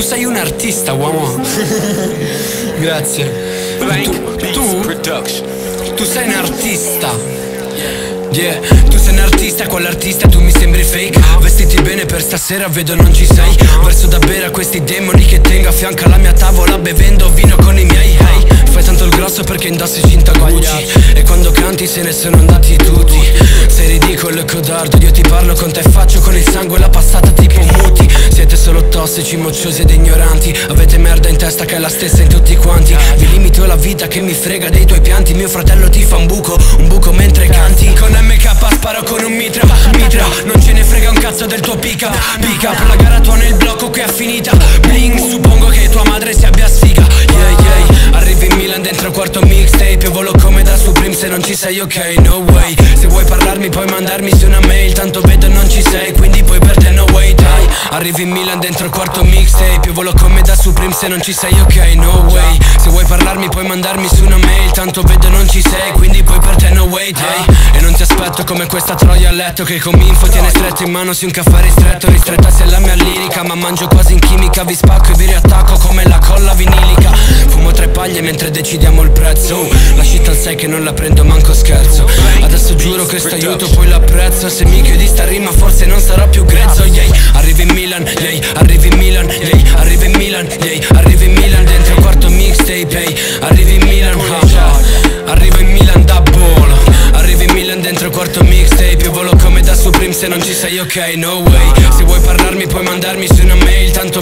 sei un artista, uomo. Grazie. Tu, tu, tu sei un artista. Yeah, tu sei un artista, quell'artista tu mi sembri fake. Vestiti bene per stasera, vedo non ci sei. Verso da bere a questi demoni che tengo a fianco alla mia tavola Bevendo vino con i miei. Hey. Fai tanto il grosso perché indossi cinta Gucci. E quando canti se ne sono andati tutti. Sei ridicolo e codardo, io ti parlo con te Faccio con il sangue solo tossici, mocciosi ed ignoranti. Avete merda in testa che è la stessa in tutti quanti. Vi limito la vita che mi frega dei tuoi pianti. Mio fratello ti fa un buco, un buco mentre canti. Con MK sparo con un mitra, mitra. Non ce ne frega un cazzo del tuo up, pick up. La gara tua nel blocco che è finita. Bling, suppongo che tua madre si abbia sfiga. Yeah, yeah. Arrivi in Milan dentro quarto mixtape. Io volo come da Supreme se non ci sei ok, no way. Se vuoi parlarmi puoi mandarmi su una mail. Tanto vedo non ci sei, quindi poi per te no way. Dai Arrivi in Milan dentro quarto mixtape. Io volo come da Supreme se non ci sei ok, no way. Se vuoi parlarmi puoi mandarmi su una mail. Tanto vedo non ci sei, quindi poi per te no way dai E non ti aspetto come questa troia a letto Che con info tiene stretto in mano sì un caffè ristretto. Ristretta se la mia lirica Ma mangio quasi in chimica. Vi spacco e vi riattacco come la colla vinilica. Fumo tre paglie mentre decidiamo il prezzo. La shit al 6 che non la prendo manco scherzo. Adesso giuro che sto aiuto poi l'apprezzo. Se mi chiudi sta rima forse non sarò più arrivi in Milan, yeah. arrivi in Milan, yeah. arrivi in Milan Dentro il quarto mixtape, hey. arrivi in Milan ah. Arrivo in Milan da bolo Arrivi in Milan dentro il quarto mixtape Io volo come da Supreme se non ci sei ok, no way Se vuoi parlarmi puoi mandarmi su una mail Tanto